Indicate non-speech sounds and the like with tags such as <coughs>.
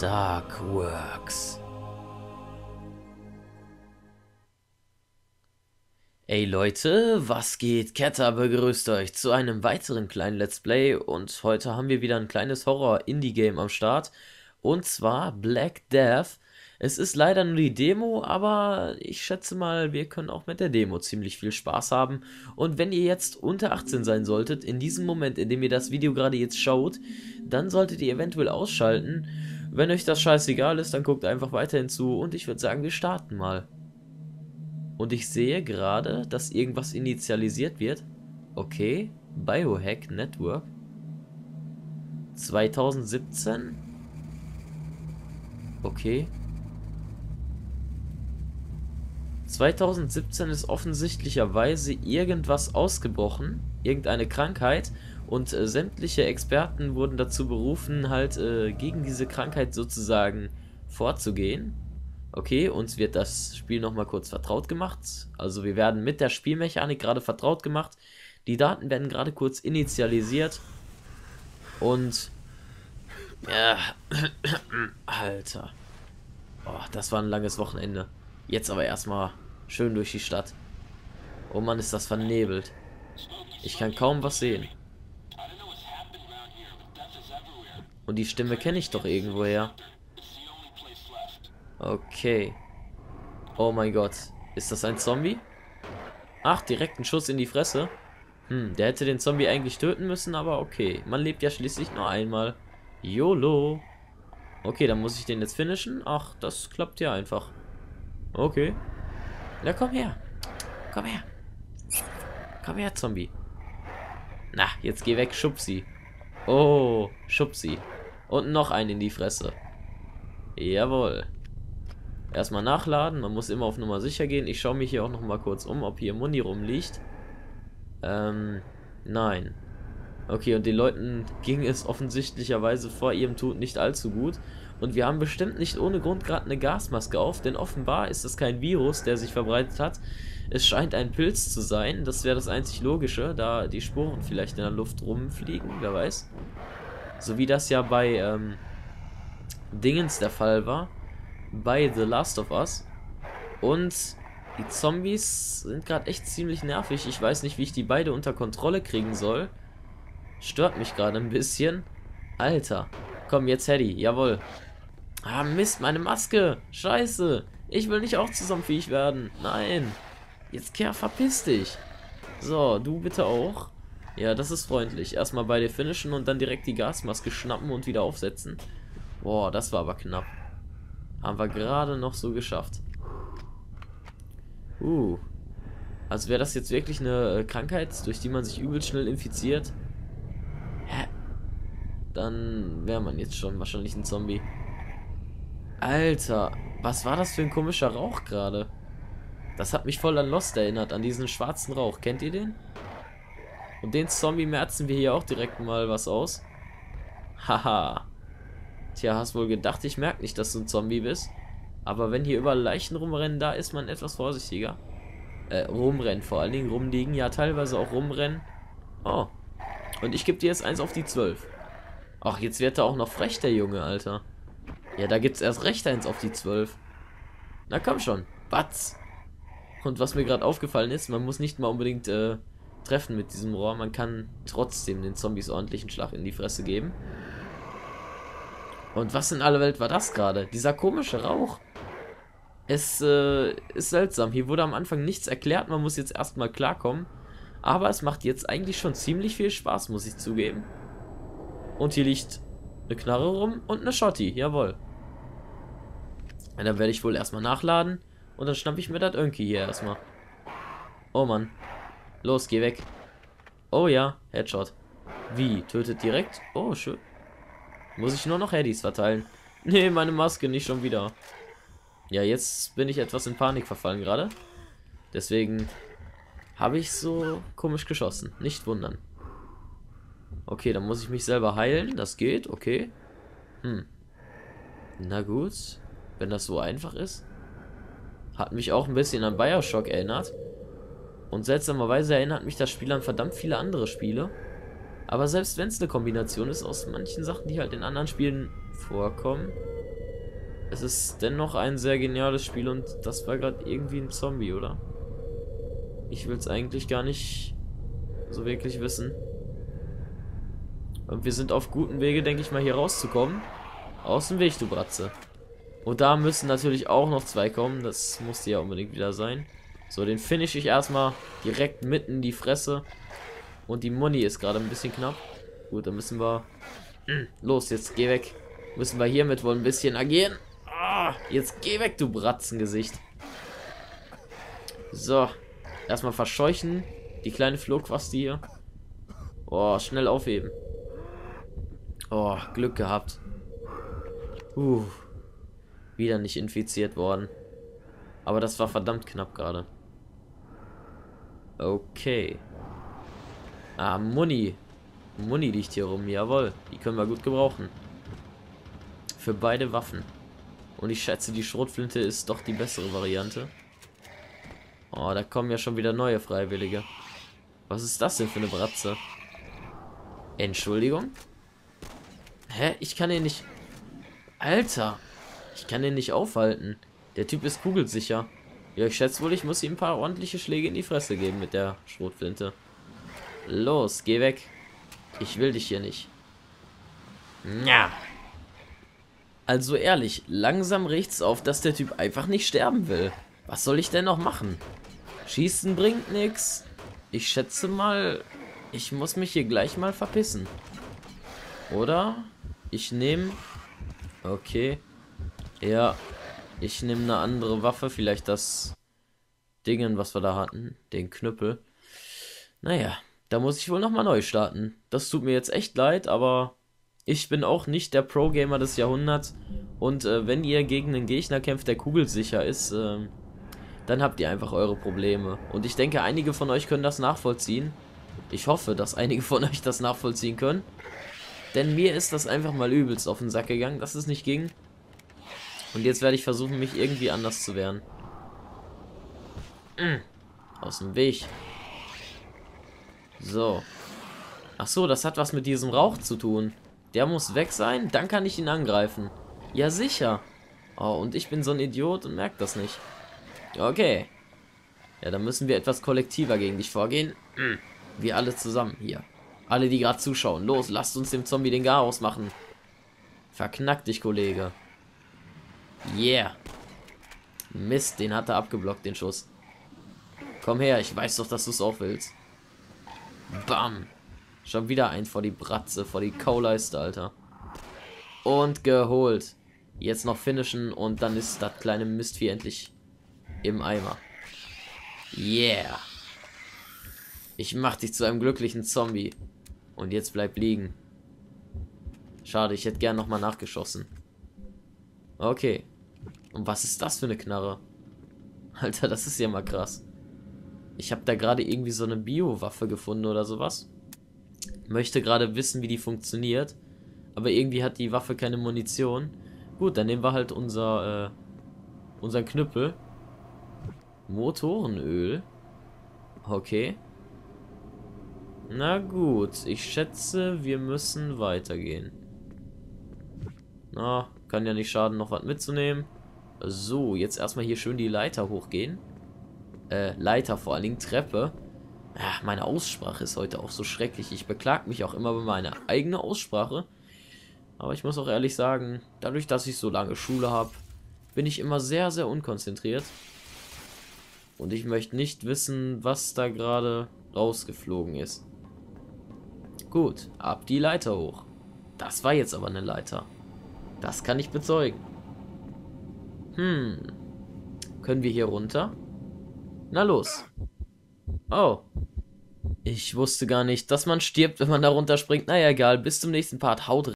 Darkworks. Ey Leute, was geht? Ketter begrüßt euch zu einem weiteren kleinen Let's Play und heute haben wir wieder ein kleines Horror-Indie-Game am Start und zwar Black Death. Es ist leider nur die Demo, aber ich schätze mal, wir können auch mit der Demo ziemlich viel Spaß haben. Und wenn ihr jetzt unter 18 sein solltet, in diesem Moment, in dem ihr das Video gerade jetzt schaut, dann solltet ihr eventuell ausschalten wenn euch das scheißegal ist, dann guckt einfach weiterhin zu und ich würde sagen, wir starten mal. Und ich sehe gerade, dass irgendwas initialisiert wird. Okay, Biohack Network. 2017. Okay. 2017 ist offensichtlicherweise irgendwas ausgebrochen, irgendeine Krankheit und äh, sämtliche Experten wurden dazu berufen, halt äh, gegen diese Krankheit sozusagen vorzugehen. Okay, uns wird das Spiel nochmal kurz vertraut gemacht. Also wir werden mit der Spielmechanik gerade vertraut gemacht. Die Daten werden gerade kurz initialisiert. Und... Ja, <coughs> Alter. Oh, das war ein langes Wochenende. Jetzt aber erstmal schön durch die Stadt. Oh Mann, ist das vernebelt. Ich kann kaum was sehen. Und die Stimme kenne ich doch irgendwoher. Okay. Oh mein Gott. Ist das ein Zombie? Ach, direkt ein Schuss in die Fresse. Hm, der hätte den Zombie eigentlich töten müssen, aber okay. Man lebt ja schließlich nur einmal. YOLO. Okay, dann muss ich den jetzt finishen. Ach, das klappt ja einfach. Okay. Na, komm her. Komm her. Komm her, Zombie. Na, jetzt geh weg, Schubsi. Oh, Schubsi. Und noch einen in die Fresse. Jawohl. Erstmal nachladen. Man muss immer auf Nummer sicher gehen. Ich schaue mich hier auch noch mal kurz um, ob hier Muni rumliegt. Ähm, nein. Okay, und den Leuten ging es offensichtlicherweise vor ihrem Tod nicht allzu gut. Und wir haben bestimmt nicht ohne Grund gerade eine Gasmaske auf, denn offenbar ist es kein Virus, der sich verbreitet hat. Es scheint ein Pilz zu sein. Das wäre das einzig Logische, da die Sporen vielleicht in der Luft rumfliegen, wer weiß. So wie das ja bei ähm, Dingens der Fall war. Bei The Last of Us. Und die Zombies sind gerade echt ziemlich nervig. Ich weiß nicht, wie ich die beide unter Kontrolle kriegen soll. Stört mich gerade ein bisschen. Alter. Komm, jetzt Hedy. Jawohl. Ah, Mist, meine Maske. Scheiße. Ich will nicht auch zu werden. Nein. Jetzt Kerl, verpiss dich. So, du bitte auch. Ja, das ist freundlich. Erstmal beide finishen und dann direkt die Gasmaske schnappen und wieder aufsetzen. Boah, das war aber knapp. Haben wir gerade noch so geschafft. Uh. Also wäre das jetzt wirklich eine äh, Krankheit, durch die man sich übel schnell infiziert? Hä? Dann wäre man jetzt schon wahrscheinlich ein Zombie. Alter, was war das für ein komischer Rauch gerade? Das hat mich voll an Lost erinnert, an diesen schwarzen Rauch. Kennt ihr den? Und den Zombie merzen wir hier auch direkt mal was aus. Haha. Tja, hast wohl gedacht, ich merke nicht, dass du ein Zombie bist. Aber wenn hier überall Leichen rumrennen, da ist man etwas vorsichtiger. Äh, rumrennen, vor allen Dingen rumliegen, ja teilweise auch rumrennen. Oh. Und ich gebe dir jetzt eins auf die 12. Ach, jetzt wird er auch noch frech, der Junge, Alter. Ja, da gibt's erst recht eins auf die 12. Na komm schon. Batz. Und was mir gerade aufgefallen ist, man muss nicht mal unbedingt äh, treffen mit diesem Rohr. Man kann trotzdem den Zombies ordentlichen Schlag in die Fresse geben. Und was in aller Welt war das gerade? Dieser komische Rauch. Es äh, ist seltsam. Hier wurde am Anfang nichts erklärt. Man muss jetzt erstmal klarkommen. Aber es macht jetzt eigentlich schon ziemlich viel Spaß, muss ich zugeben. Und hier liegt eine Knarre rum und eine Schotti. Jawohl. Ja, dann werde ich wohl erstmal nachladen. Und dann schnappe ich mir das Önki hier erstmal. Oh Mann. Los, geh weg. Oh ja, Headshot. Wie? Tötet direkt? Oh, schön. Muss ich nur noch Headies verteilen? <laughs> Nee, meine Maske nicht schon wieder. Ja, jetzt bin ich etwas in Panik verfallen gerade. Deswegen habe ich so komisch geschossen. Nicht wundern. Okay, dann muss ich mich selber heilen. Das geht, okay. Hm. Na gut. Wenn das so einfach ist. Hat mich auch ein bisschen an Bioshock erinnert. Und seltsamerweise erinnert mich das Spiel an verdammt viele andere Spiele. Aber selbst wenn es eine Kombination ist aus manchen Sachen, die halt in anderen Spielen vorkommen, es ist dennoch ein sehr geniales Spiel und das war gerade irgendwie ein Zombie, oder? Ich will es eigentlich gar nicht so wirklich wissen. Und wir sind auf gutem Wege, denke ich mal, hier rauszukommen. Aus dem Weg, du Bratze. Und da müssen natürlich auch noch zwei kommen. Das musste ja unbedingt wieder sein. So, den finish ich erstmal direkt mitten in die Fresse. Und die Money ist gerade ein bisschen knapp. Gut, dann müssen wir... Los, jetzt geh weg. Müssen wir hiermit wohl ein bisschen agieren. Ah, jetzt geh weg, du Bratzengesicht. So. Erstmal verscheuchen. Die kleine Flogquaste hier. Oh, schnell aufheben. Oh, Glück gehabt. Uh. Wieder nicht infiziert worden. Aber das war verdammt knapp gerade. Okay. Ah, Muni. Muni liegt hier rum, jawohl. Die können wir gut gebrauchen. Für beide Waffen. Und ich schätze, die Schrotflinte ist doch die bessere Variante. Oh, da kommen ja schon wieder neue Freiwillige. Was ist das denn für eine Bratze? Entschuldigung? Hä? Ich kann ihn nicht... Alter! Ich kann ihn nicht aufhalten. Der Typ ist kugelsicher. Ja, ich schätze wohl, ich muss ihm ein paar ordentliche Schläge in die Fresse geben mit der Schrotflinte. Los, geh weg. Ich will dich hier nicht. Ja. Also ehrlich, langsam riecht's auf, dass der Typ einfach nicht sterben will. Was soll ich denn noch machen? Schießen bringt nichts. Ich schätze mal, ich muss mich hier gleich mal verpissen. Oder? Ich nehme... Okay. Ja, ich nehme eine andere Waffe, vielleicht das Dingen, was wir da hatten, den Knüppel. Naja, da muss ich wohl nochmal neu starten. Das tut mir jetzt echt leid, aber ich bin auch nicht der Pro-Gamer des Jahrhunderts. Und äh, wenn ihr gegen einen Gegner kämpft, der kugelsicher ist, äh, dann habt ihr einfach eure Probleme. Und ich denke, einige von euch können das nachvollziehen. Ich hoffe, dass einige von euch das nachvollziehen können. Denn mir ist das einfach mal übelst auf den Sack gegangen, dass es nicht ging. Und jetzt werde ich versuchen, mich irgendwie anders zu wehren. Mm. Aus dem Weg. So. Ach so, das hat was mit diesem Rauch zu tun. Der muss weg sein, dann kann ich ihn angreifen. Ja, sicher. Oh, und ich bin so ein Idiot und merke das nicht. Okay. Ja, dann müssen wir etwas kollektiver gegen dich vorgehen. Mm. Wir alle zusammen hier. Alle, die gerade zuschauen. Los, lasst uns dem Zombie den Garaus machen. Verknack dich, Kollege. Yeah. Mist, den hat er abgeblockt, den Schuss. Komm her, ich weiß doch, dass du es auch willst. Bam. Schon wieder ein vor die Bratze, vor die Kauleiste, Alter. Und geholt. Jetzt noch finishen und dann ist das kleine Mistvieh endlich im Eimer. Yeah. Ich mach dich zu einem glücklichen Zombie. Und jetzt bleib liegen. Schade, ich hätte gern nochmal nachgeschossen. Okay. Und was ist das für eine Knarre? Alter, das ist ja mal krass. Ich habe da gerade irgendwie so eine Bio-Waffe gefunden oder sowas. Möchte gerade wissen, wie die funktioniert. Aber irgendwie hat die Waffe keine Munition. Gut, dann nehmen wir halt unser, äh, unseren Knüppel. Motorenöl. Okay. Na gut, ich schätze, wir müssen weitergehen. Na, kann ja nicht schaden, noch was mitzunehmen. So, jetzt erstmal hier schön die Leiter hochgehen. Äh, Leiter, vor allen Dingen Treppe. Ach, meine Aussprache ist heute auch so schrecklich. Ich beklag mich auch immer über meine eigene Aussprache. Aber ich muss auch ehrlich sagen, dadurch, dass ich so lange Schule habe, bin ich immer sehr, sehr unkonzentriert. Und ich möchte nicht wissen, was da gerade rausgeflogen ist. Gut, ab die Leiter hoch. Das war jetzt aber eine Leiter. Das kann ich bezeugen. Hm. Können wir hier runter? Na los. Oh. Ich wusste gar nicht, dass man stirbt, wenn man da runterspringt. Naja, egal. Bis zum nächsten Part. Haut rein.